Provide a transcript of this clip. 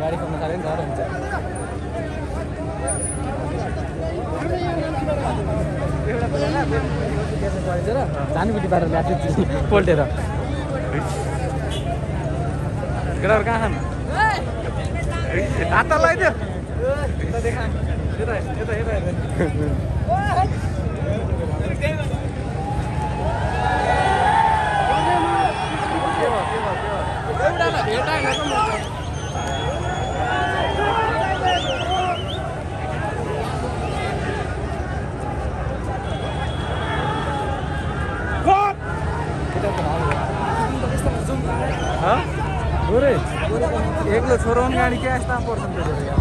गाडी खोल्न नि गाह्रो हुन्छ। जानुपट्टि पारेर ल्याएको पोल्टेर कहाँ छन् हात त लगाइदियो यता हेर्दै एक्लो छोरो गाडी क्या पर्छ